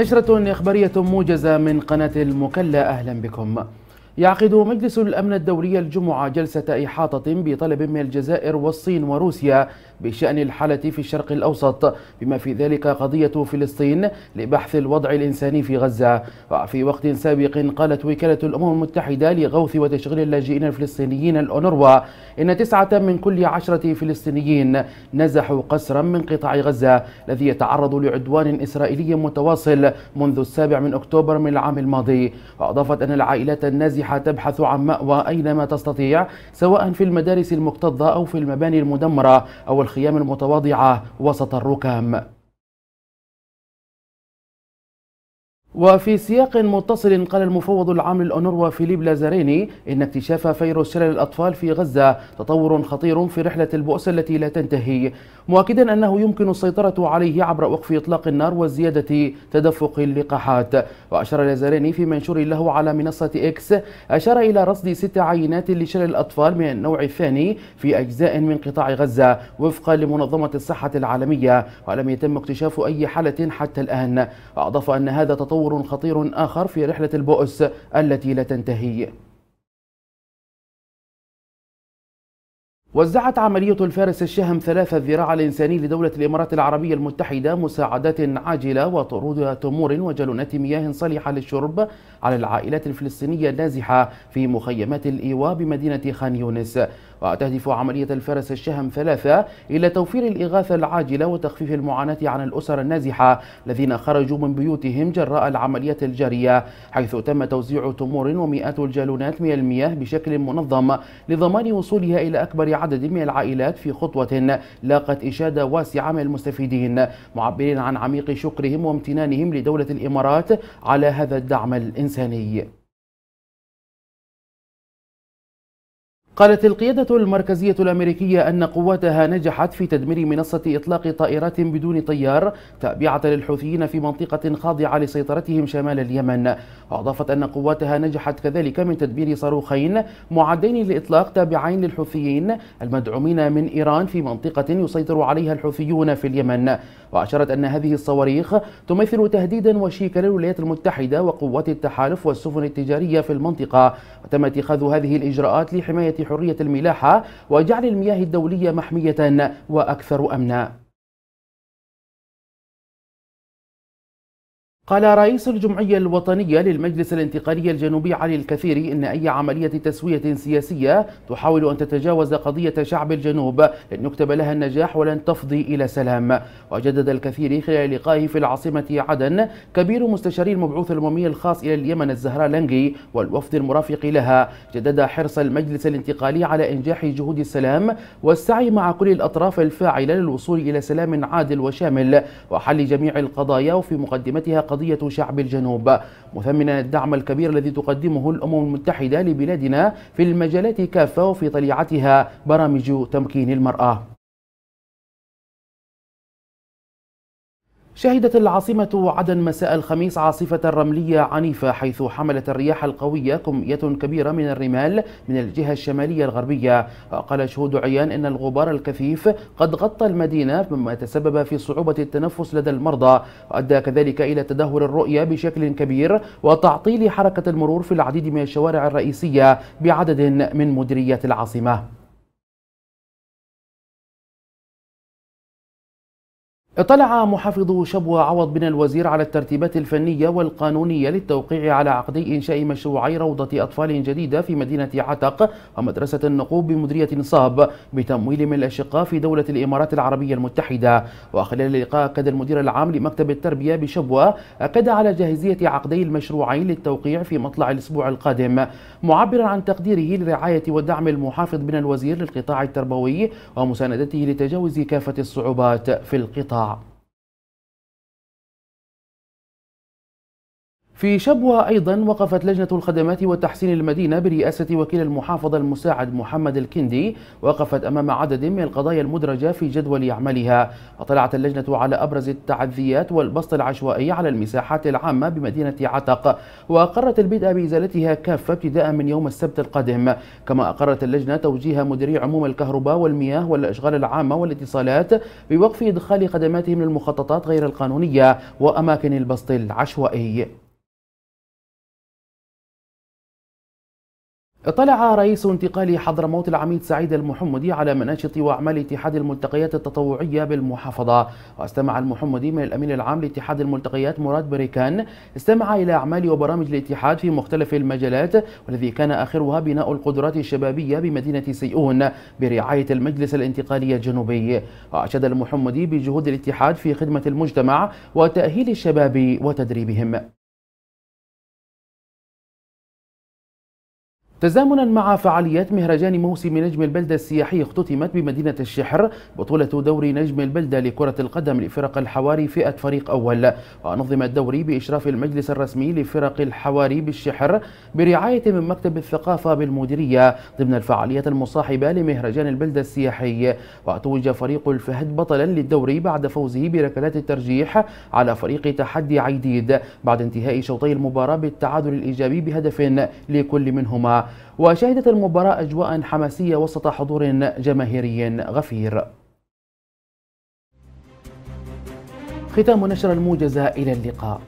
نشرة إخبارية موجزة من قناة المكلا. أهلا بكم. يعقد مجلس الأمن الدولي الجمعة جلسة إحاطة بطلب من الجزائر والصين وروسيا بشأن الحالة في الشرق الأوسط بما في ذلك قضية فلسطين لبحث الوضع الإنساني في غزة. وفي وقت سابق قالت وكالة الأمم المتحدة لغوث وتشغيل اللاجئين الفلسطينيين الأونروا إن تسعة من كل عشرة فلسطينيين نزحوا قسرا من قطاع غزة الذي يتعرض لعدوان إسرائيلي متواصل منذ السابع من أكتوبر من العام الماضي. وأضافت أن العائلات النازحة تبحث عن مأوى أينما تستطيع سواء في المدارس المكتظة أو في المباني المدمرة أو الخيام المتواضعة وسط الركام. وفي سياق متصل قال المفوض العام للأونروا فيليب لازاريني إن اكتشاف فيروس شلل الأطفال في غزة تطور خطير في رحلة البؤس التي لا تنتهي. مؤكدا أنه يمكن السيطرة عليه عبر وقف إطلاق النار وزيادة تدفق اللقاحات. وأشار لازاريني في منشور له على منصة إكس أشار إلى رصد ست عينات لشلل الأطفال من النوع الثاني في أجزاء من قطاع غزة وفقا لمنظمة الصحة العالمية ولم يتم اكتشاف أي حالة حتى الآن. وأضاف أن هذا تطور تطور خطير آخر في رحلة البؤس التي لا تنتهي. وزعت عملية الفارس الشهم ثلاثة الذراع الإنساني لدولة الإمارات العربية المتحدة مساعدات عاجلة وطرود تمور وجالونات مياه صالحة للشرب على العائلات الفلسطينية النازحة في مخيمات الإيواء بمدينة خان يونس. وتهدف عملية الفارس الشهم ثلاثة إلى توفير الإغاثة العاجلة وتخفيف المعاناة عن الأسر النازحة الذين خرجوا من بيوتهم جراء العمليات الجارية حيث تم توزيع تمور ومئات الجالونات من المياه بشكل منظم لضمان وصولها إلى أكبر عدد من العائلات في خطوة لاقت إشادة واسعة من المستفيدين معبرين عن عميق شكرهم وامتنانهم لدولة الإمارات على هذا الدعم الإنساني. قالت القيادة المركزية الأمريكية أن قواتها نجحت في تدمير منصة إطلاق طائرات بدون طيار تابعة للحوثيين في منطقة خاضعة لسيطرتهم شمال اليمن. وأضافت أن قواتها نجحت كذلك من تدمير صاروخين معدين للإطلاق تابعين للحوثيين المدعومين من إيران في منطقة يسيطر عليها الحوثيون في اليمن. وأشارت أن هذه الصواريخ تمثل تهديدا وشيكا للولايات المتحدة وقوات التحالف والسفن التجارية في المنطقة وتم اتخاذ هذه الإجراءات لحماية حرية الملاحة وجعل المياه الدولية محمية وأكثر أمنا. قال رئيس الجمعية الوطنية للمجلس الانتقالي الجنوبي علي الكثيري إن أي عملية تسوية سياسية تحاول أن تتجاوز قضية شعب الجنوب. لن يكتب لها النجاح ولن تفضي إلى سلام. وجدد الكثيري خلال لقائه في العاصمة عدن كبير مستشاري المبعوث الأممي الخاص إلى اليمن الزهراء لانجي والوفد المرافق لها. جدد حرص المجلس الانتقالي على إنجاح جهود السلام والسعي مع كل الأطراف الفاعلة للوصول إلى سلام عادل وشامل وحل جميع القضايا وفي مقدمتها قضية قضية شعب الجنوب. مثمنا الدعم الكبير الذي تقدمه الأمم المتحدة لبلادنا في المجالات كافة وفي طليعتها برامج تمكين المرأة. شهدت العاصمة عدن مساء الخميس عاصفة رملية عنيفة حيث حملت الرياح القوية كمية كبيرة من الرمال من الجهة الشمالية الغربية. وقال شهود عيان أن الغبار الكثيف قد غطى المدينة مما تسبب في صعوبة التنفس لدى المرضى. وأدى كذلك إلى تدهور الرؤية بشكل كبير وتعطيل حركة المرور في العديد من الشوارع الرئيسية بعدد من مديريات العاصمة. اطلع محافظ شبوة عوض بن الوزير على الترتيبات الفنية والقانونية للتوقيع على عقدي إنشاء مشروعي روضة أطفال جديدة في مدينة عتق ومدرسة النقوب بمديرية نصاب بتمويل من الأشقاء في دولة الإمارات العربية المتحدة. وخلال اللقاء أكد المدير العام لمكتب التربية بشبوة أكد على جاهزية عقدي المشروعين للتوقيع في مطلع الأسبوع القادم. معبرا عن تقديره لرعاية ودعم المحافظ بن الوزير للقطاع التربوي ومساندته لتجاوز كافة الصعوبات في القطاع. في شبوة أيضا وقفت لجنة الخدمات وتحسين المدينة برئاسة وكيل المحافظة المساعد محمد الكندي وقفت أمام عدد من القضايا المدرجة في جدول أعمالها وطلعت اللجنة على أبرز التعذيات والبسط العشوائي على المساحات العامة بمدينة عتق وأقرت البدء بإزالتها كافة ابتداء من يوم السبت القادم. كما أقرت اللجنة توجيه مديري عموم الكهرباء والمياه والأشغال العامة والاتصالات بوقف إدخال خدماتهم للمخططات غير القانونية وأماكن البسط العشوائي. اطلع رئيس انتقال حضرموت العميد سعيد المحمدي على مناشط وأعمال اتحاد الملتقيات التطوعية بالمحافظة. واستمع المحمدي من الأمين العام لاتحاد الملتقيات مراد بريكان. استمع إلى أعمال وبرامج الاتحاد في مختلف المجالات والذي كان آخرها بناء القدرات الشبابية بمدينة سيئون برعاية المجلس الانتقالي الجنوبي. وأشاد المحمدي بجهود الاتحاد في خدمة المجتمع وتأهيل الشباب وتدريبهم. تزامنا مع فعاليات مهرجان موسم نجم البلدة السياحي اختتمت بمدينة الشحر بطولة دوري نجم البلدة لكرة القدم لفرق الحواري فئة فريق أول. ونظم الدوري بإشراف المجلس الرسمي لفرق الحواري بالشحر برعاية من مكتب الثقافة بالمديرية ضمن الفعاليات المصاحبة لمهرجان البلدة السياحي. وتوج فريق الفهد بطلا للدوري بعد فوزه بركلات الترجيح على فريق تحدي عيديد بعد انتهاء شوطي المباراة بالتعادل الإيجابي بهدف لكل منهما. وشهدت المباراة أجواء حماسية وسط حضور جماهيري غفير. ختام نشر الموجزة إلى اللقاء.